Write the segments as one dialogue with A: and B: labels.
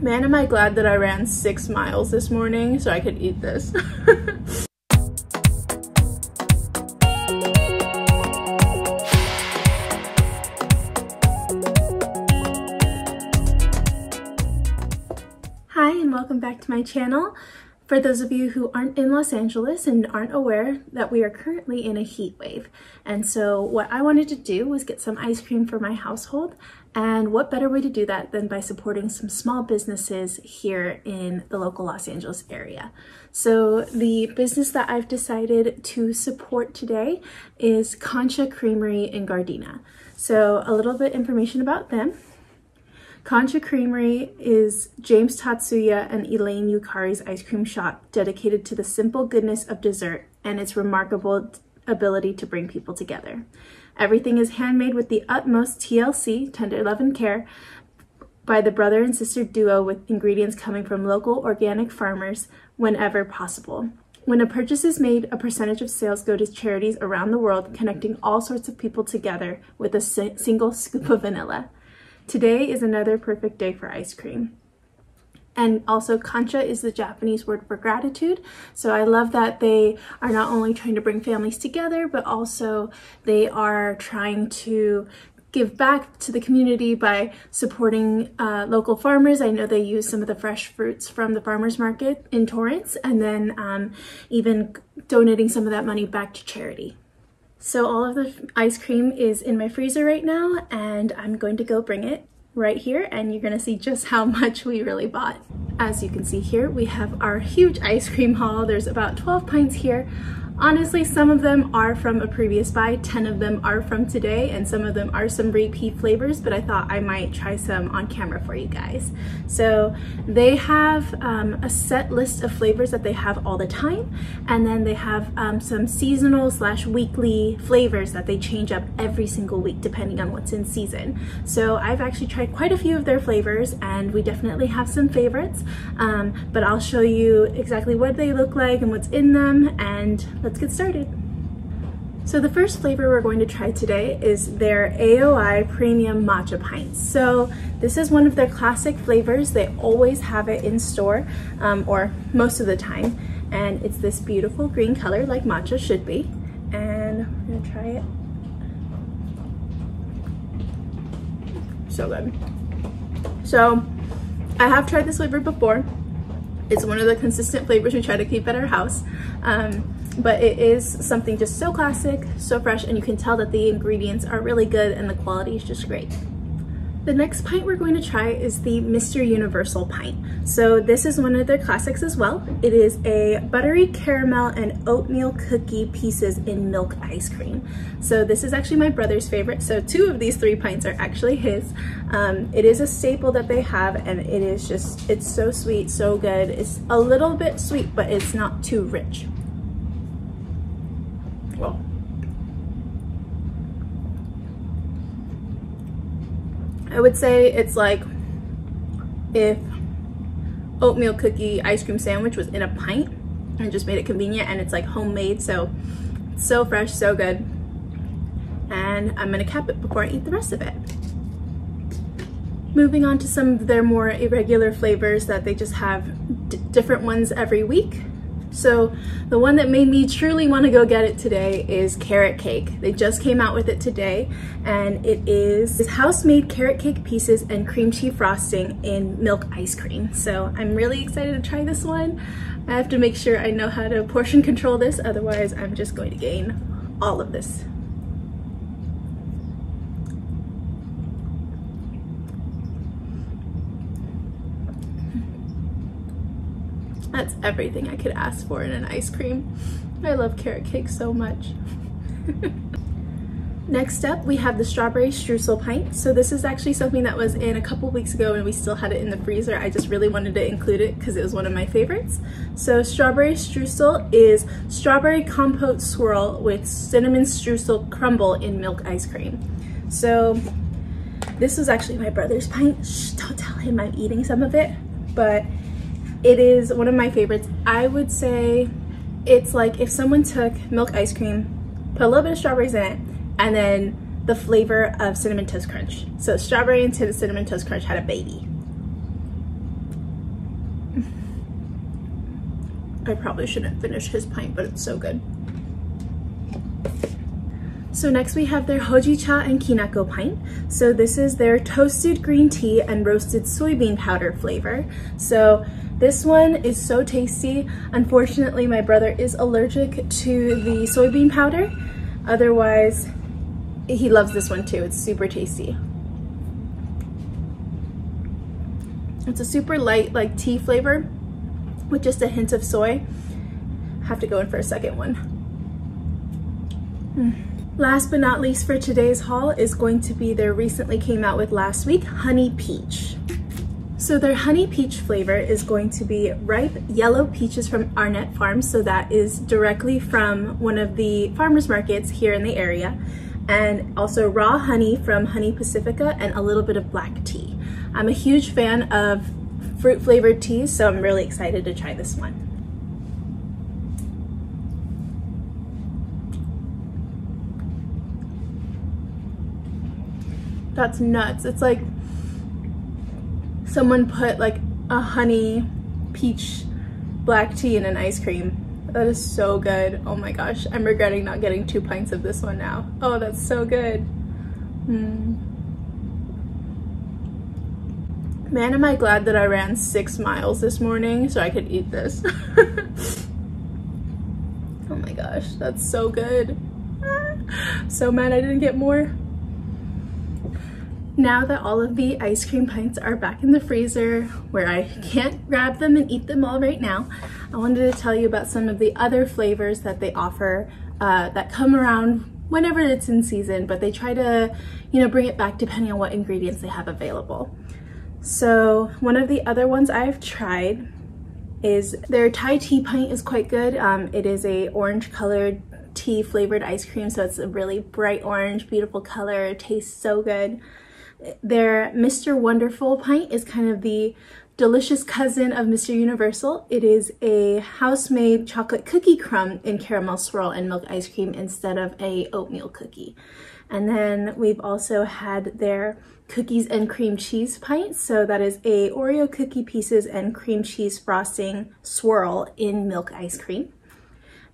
A: Man, am I glad that I ran six miles this morning so I could eat this. Hi and welcome back to my channel. For those of you who aren't in Los Angeles and aren't aware that we are currently in a heat wave. And so what I wanted to do was get some ice cream for my household. And what better way to do that than by supporting some small businesses here in the local Los Angeles area. So the business that I've decided to support today is Kansha Creamery in Gardena. So a little bit information about them. Kansha Creamery is James Tatsuya and Elaine Yukari's ice cream shop dedicated to the simple goodness of dessert and its remarkable ability to bring people together. Everything is handmade with the utmost TLC, tender love and care, by the brother and sister duo with ingredients coming from local organic farmers whenever possible. When a purchase is made, a percentage of sales go to charities around the world, connecting all sorts of people together with a single scoop of vanilla. Today is another perfect day for ice cream. And also kansha is the Japanese word for gratitude. So I love that they are not only trying to bring families together, but also they are trying to give back to the community by supporting uh, local farmers. I know they use some of the fresh fruits from the farmers market in Torrance and then um, even donating some of that money back to charity. So all of the ice cream is in my freezer right now and I'm going to go bring it right here and you're gonna see just how much we really bought. As you can see here, we have our huge ice cream haul. There's about 12 pints here. Honestly, some of them are from a previous buy, 10 of them are from today, and some of them are some repeat flavors, but I thought I might try some on camera for you guys. So they have um, a set list of flavors that they have all the time, and then they have um, some seasonal slash weekly flavors that they change up every single week depending on what's in season. So I've actually tried quite a few of their flavors, and we definitely have some favorites, um, but I'll show you exactly what they look like and what's in them, and let's get started. So the first flavor we're going to try today is their AOI Premium Matcha Pints. So this is one of their classic flavors. They always have it in store, um, or most of the time. And it's this beautiful green color like matcha should be. And I'm gonna try it. So good. So I have tried this flavor before. It's one of the consistent flavors we try to keep at our house. Um, but it is something just so classic, so fresh, and you can tell that the ingredients are really good and the quality is just great. The next pint we're going to try is the Mr. Universal pint. So this is one of their classics as well. It is a buttery caramel and oatmeal cookie pieces in milk ice cream. So this is actually my brother's favorite. So two of these three pints are actually his. Um, it is a staple that they have and it is just, it's so sweet, so good. It's a little bit sweet, but it's not too rich. I would say it's like if oatmeal cookie ice cream sandwich was in a pint and just made it convenient and it's like homemade so so fresh so good and I'm gonna cap it before I eat the rest of it. Moving on to some of their more irregular flavors that they just have different ones every week. So the one that made me truly want to go get it today is carrot cake. They just came out with it today and it is house-made carrot cake pieces and cream cheese frosting in milk ice cream. So I'm really excited to try this one. I have to make sure I know how to portion control this, otherwise I'm just going to gain all of this. That's everything I could ask for in an ice cream. I love carrot cake so much. Next up, we have the strawberry streusel pint. So this is actually something that was in a couple weeks ago and we still had it in the freezer. I just really wanted to include it because it was one of my favorites. So strawberry streusel is strawberry compote swirl with cinnamon streusel crumble in milk ice cream. So this was actually my brother's pint. Shh, don't tell him I'm eating some of it, but it is one of my favorites. I would say it's like if someone took milk ice cream, put a little bit of strawberries in it, and then the flavor of Cinnamon Toast Crunch. So strawberry and cinnamon toast crunch had a baby. I probably shouldn't finish his pint, but it's so good. So next we have their Hojicha and Kinako pint. So this is their toasted green tea and roasted soybean powder flavor. So this one is so tasty. Unfortunately, my brother is allergic to the soybean powder. Otherwise, he loves this one too. It's super tasty. It's a super light like tea flavor with just a hint of soy. Have to go in for a second one. Mm. Last but not least for today's haul is going to be their recently came out with last week, Honey Peach. So their honey peach flavor is going to be ripe yellow peaches from Arnett Farms. So that is directly from one of the farmers markets here in the area. And also raw honey from Honey Pacifica and a little bit of black tea. I'm a huge fan of fruit flavored teas, so I'm really excited to try this one. That's nuts. It's like someone put like a honey peach black tea in an ice cream. That is so good. Oh my gosh. I'm regretting not getting two pints of this one now. Oh, that's so good. Mm. Man, am I glad that I ran six miles this morning so I could eat this. oh my gosh, that's so good. so mad I didn't get more. Now that all of the ice cream pints are back in the freezer where I can't grab them and eat them all right now, I wanted to tell you about some of the other flavors that they offer uh, that come around whenever it's in season, but they try to, you know, bring it back depending on what ingredients they have available. So one of the other ones I've tried is their Thai tea pint is quite good. Um, it is a orange colored tea flavored ice cream, so it's a really bright orange, beautiful color, it tastes so good. Their Mr. Wonderful pint is kind of the delicious cousin of Mr. Universal. It is a house-made chocolate cookie crumb in caramel swirl and milk ice cream instead of a oatmeal cookie. And then we've also had their cookies and cream cheese pint. So that is a Oreo cookie pieces and cream cheese frosting swirl in milk ice cream.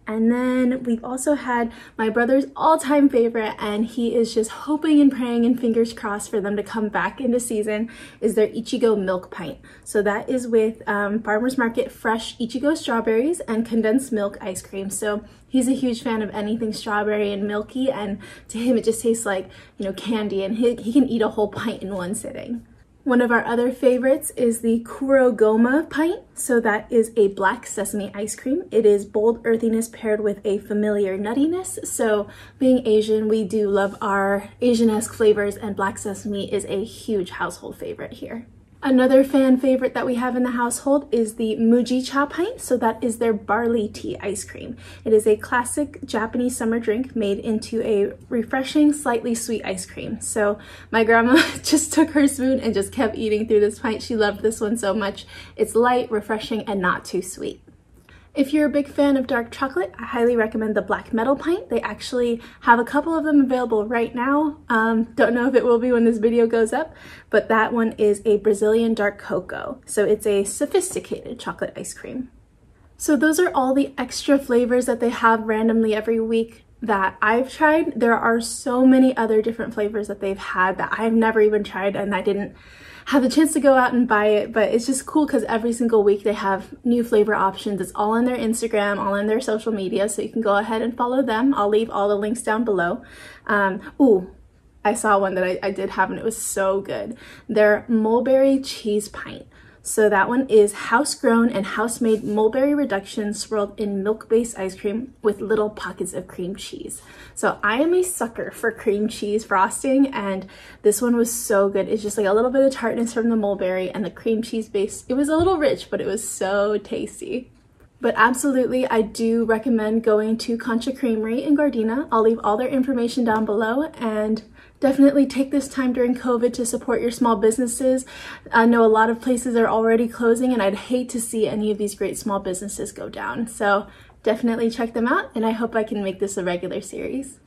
A: And then we've also had my brother's all-time favorite, and he is just hoping and praying and fingers crossed for them to come back into season, is their Ichigo Milk Pint. So that is with um, Farmer's Market fresh Ichigo strawberries and condensed milk ice cream. So he's a huge fan of anything strawberry and milky, and to him it just tastes like, you know, candy, and he, he can eat a whole pint in one sitting. One of our other favorites is the Kurogoma pint. So that is a black sesame ice cream. It is bold earthiness paired with a familiar nuttiness. So being Asian, we do love our Asian-esque flavors and black sesame is a huge household favorite here. Another fan favorite that we have in the household is the Mugicha Pint. So that is their barley tea ice cream. It is a classic Japanese summer drink made into a refreshing, slightly sweet ice cream. So my grandma just took her spoon and just kept eating through this pint. She loved this one so much. It's light, refreshing, and not too sweet. If you're a big fan of dark chocolate, I highly recommend the Black Metal Pint. They actually have a couple of them available right now. Um, don't know if it will be when this video goes up, but that one is a Brazilian dark cocoa. So it's a sophisticated chocolate ice cream. So those are all the extra flavors that they have randomly every week that I've tried. There are so many other different flavors that they've had that I've never even tried and I didn't have the chance to go out and buy it, but it's just cool because every single week they have new flavor options. It's all on their Instagram, all in their social media, so you can go ahead and follow them. I'll leave all the links down below. Um, ooh, I saw one that I, I did have and it was so good. Their mulberry cheese pint. So that one is house-grown and house-made mulberry reduction swirled in milk-based ice cream with little pockets of cream cheese. So I am a sucker for cream cheese frosting and this one was so good. It's just like a little bit of tartness from the mulberry and the cream cheese base. It was a little rich, but it was so tasty. But absolutely, I do recommend going to Kansha Creamery in Gardena. I'll leave all their information down below and Definitely take this time during COVID to support your small businesses. I know a lot of places are already closing and I'd hate to see any of these great small businesses go down. So definitely check them out and I hope I can make this a regular series.